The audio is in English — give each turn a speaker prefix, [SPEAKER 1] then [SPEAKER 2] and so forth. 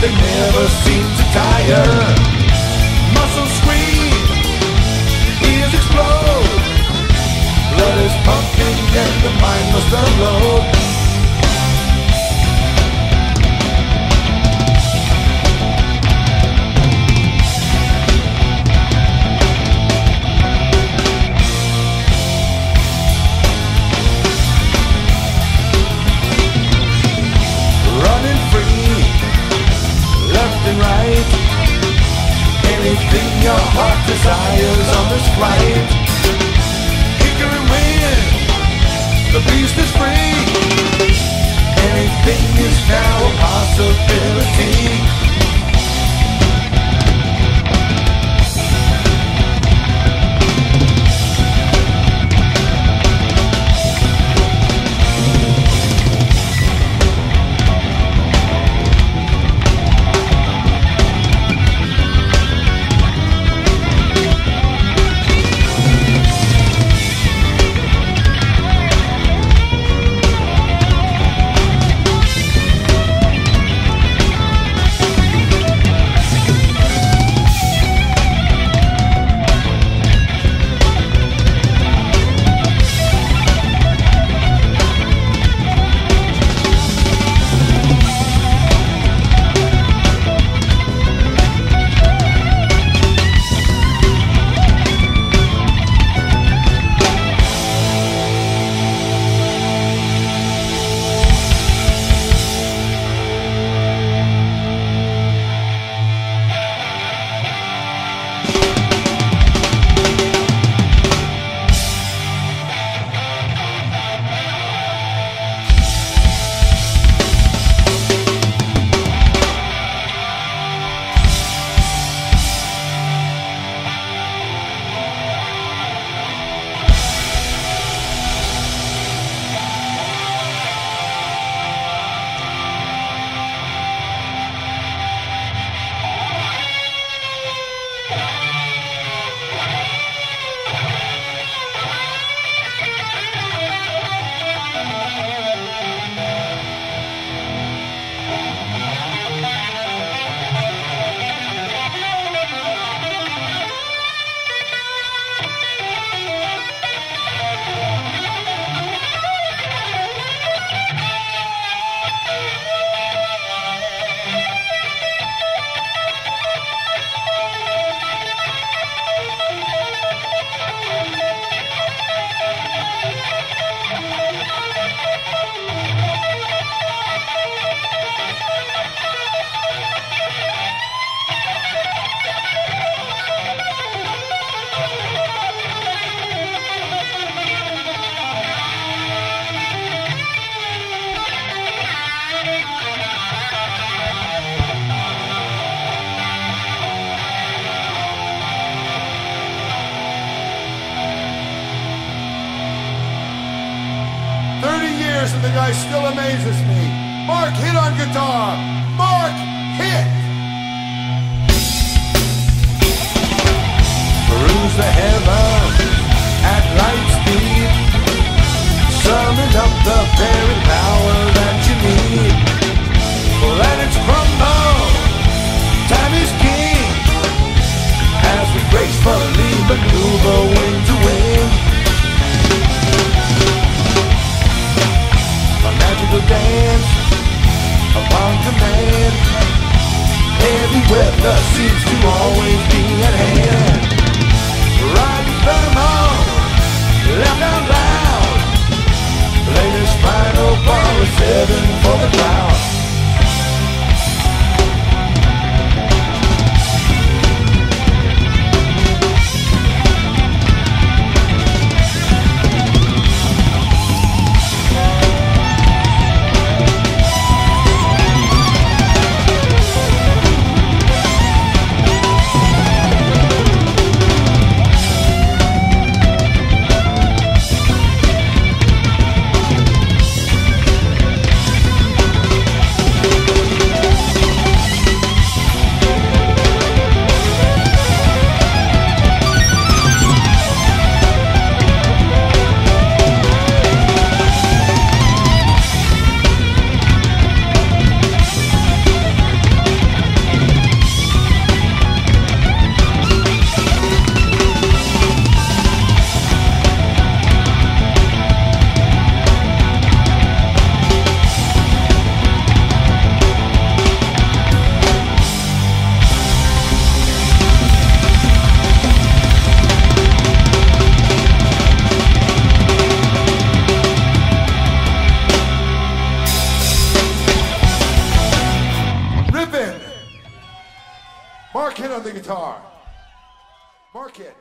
[SPEAKER 1] they never seem to tire. Muscles scream, ears explode. Blood is pumping and the mind must unload. right. the guy still amazes me. Mark Hitt on guitar. Mark Hitt. Peruse the heavens. Mark Hitt on the guitar. Mark Hitt.